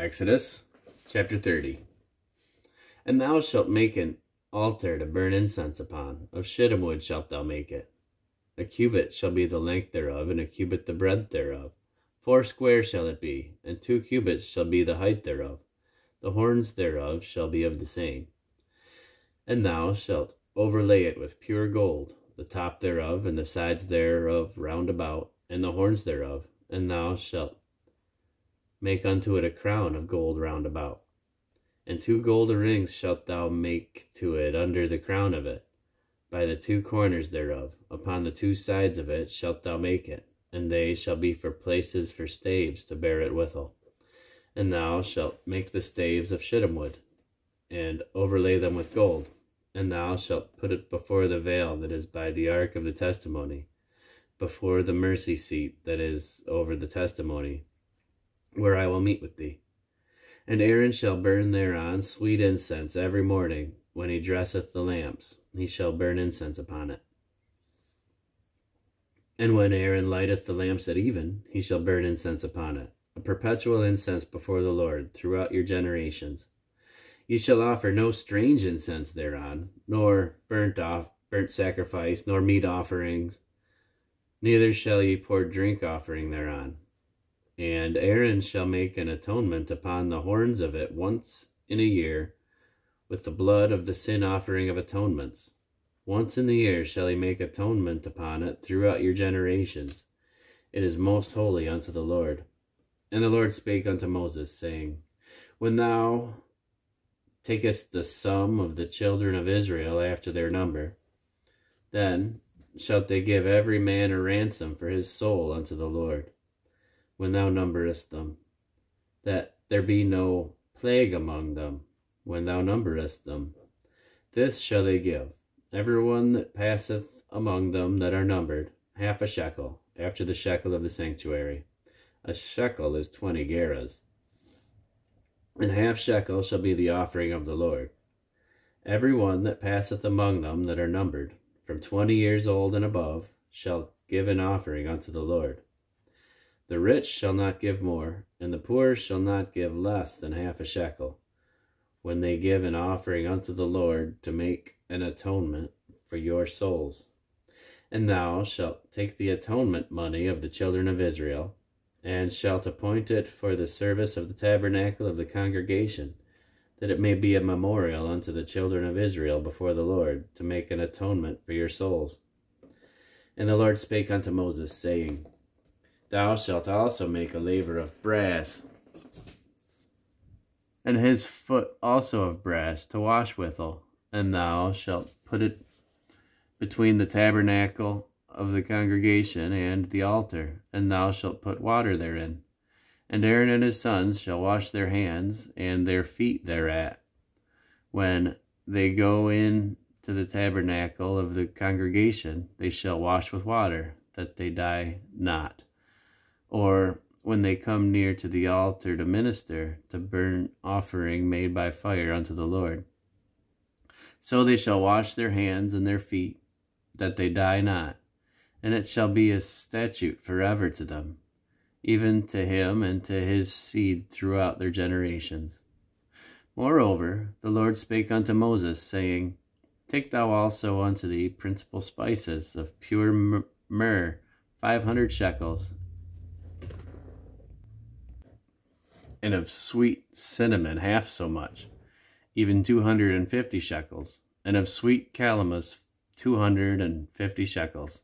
Exodus chapter 30. And thou shalt make an altar to burn incense upon. Of shittim wood shalt thou make it. A cubit shall be the length thereof, and a cubit the breadth thereof. Four square shall it be, and two cubits shall be the height thereof. The horns thereof shall be of the same. And thou shalt overlay it with pure gold, the top thereof, and the sides thereof round about, and the horns thereof, and thou shalt Make unto it a crown of gold round about. And two golden rings shalt thou make to it under the crown of it, by the two corners thereof. Upon the two sides of it shalt thou make it, and they shall be for places for staves to bear it withal. And thou shalt make the staves of shittim wood, and overlay them with gold. And thou shalt put it before the veil that is by the ark of the testimony, before the mercy seat that is over the testimony, where I will meet with thee. And Aaron shall burn thereon sweet incense every morning when he dresseth the lamps. He shall burn incense upon it. And when Aaron lighteth the lamps at even, he shall burn incense upon it, a perpetual incense before the Lord throughout your generations. Ye shall offer no strange incense thereon, nor burnt off burnt sacrifice, nor meat offerings, neither shall ye pour drink offering thereon. And Aaron shall make an atonement upon the horns of it once in a year with the blood of the sin offering of atonements. Once in the year shall he make atonement upon it throughout your generations. It is most holy unto the Lord. And the Lord spake unto Moses, saying, When thou takest the sum of the children of Israel after their number, then shalt they give every man a ransom for his soul unto the Lord when thou numberest them, that there be no plague among them when thou numberest them. This shall they give, every one that passeth among them that are numbered, half a shekel, after the shekel of the sanctuary. A shekel is twenty gerahs. And half shekel shall be the offering of the Lord. Every one that passeth among them that are numbered, from twenty years old and above, shall give an offering unto the Lord. The rich shall not give more, and the poor shall not give less than half a shekel, when they give an offering unto the Lord to make an atonement for your souls. And thou shalt take the atonement money of the children of Israel, and shalt appoint it for the service of the tabernacle of the congregation, that it may be a memorial unto the children of Israel before the Lord, to make an atonement for your souls. And the Lord spake unto Moses, saying, Thou shalt also make a laver of brass, and his foot also of brass to wash withal, and thou shalt put it between the tabernacle of the congregation and the altar, and thou shalt put water therein. And Aaron and his sons shall wash their hands and their feet thereat, when they go in to the tabernacle of the congregation, they shall wash with water, that they die not or when they come near to the altar to minister, to burn offering made by fire unto the Lord. So they shall wash their hands and their feet, that they die not, and it shall be a statute forever to them, even to him and to his seed throughout their generations. Moreover, the Lord spake unto Moses, saying, Take thou also unto thee principal spices of pure myrrh, five hundred shekels, and of sweet cinnamon half so much, even 250 shekels, and of sweet calamus 250 shekels,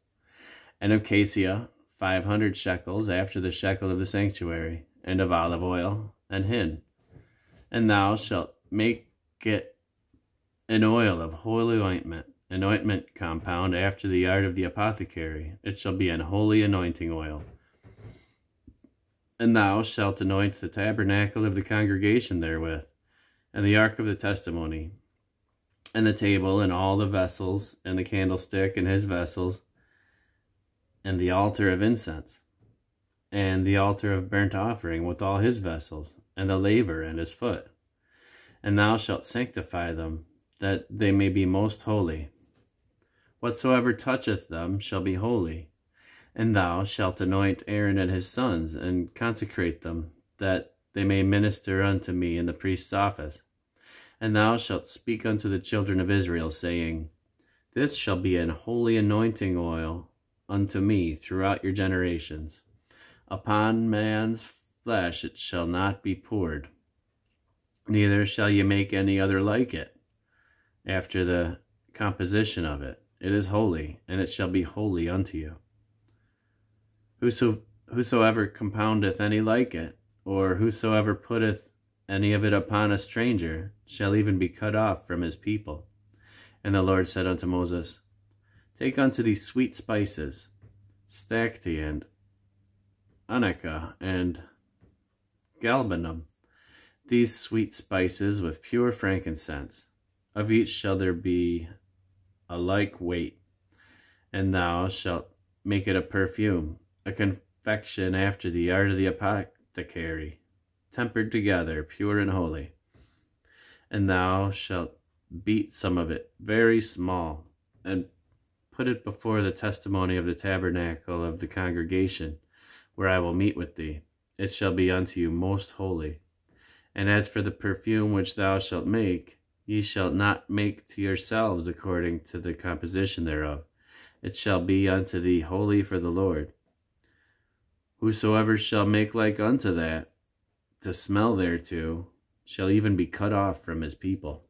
and of cassia 500 shekels after the shekel of the sanctuary, and of olive oil and hin. And thou shalt make it an oil of holy ointment, an ointment compound after the art of the apothecary. It shall be an holy anointing oil. And thou shalt anoint the tabernacle of the congregation therewith, and the ark of the testimony, and the table, and all the vessels, and the candlestick, and his vessels, and the altar of incense, and the altar of burnt offering with all his vessels, and the laver and his foot. And thou shalt sanctify them, that they may be most holy. Whatsoever toucheth them shall be holy and thou shalt anoint Aaron and his sons, and consecrate them, that they may minister unto me in the priest's office. And thou shalt speak unto the children of Israel, saying, This shall be an holy anointing oil unto me throughout your generations. Upon man's flesh it shall not be poured, neither shall ye make any other like it, after the composition of it. It is holy, and it shall be holy unto you. Whoso, whosoever compoundeth any like it, or whosoever putteth any of it upon a stranger, shall even be cut off from his people. And the Lord said unto Moses, Take unto thee sweet spices, stacte and onycha and galbanum, these sweet spices with pure frankincense. Of each shall there be a like weight, and thou shalt make it a perfume, a confection after the art of the apothecary, tempered together, pure and holy. And thou shalt beat some of it very small, and put it before the testimony of the tabernacle of the congregation, where I will meet with thee. It shall be unto you most holy. And as for the perfume which thou shalt make, ye shall not make to yourselves according to the composition thereof. It shall be unto thee holy for the Lord. Whosoever shall make like unto that, to smell thereto, shall even be cut off from his people.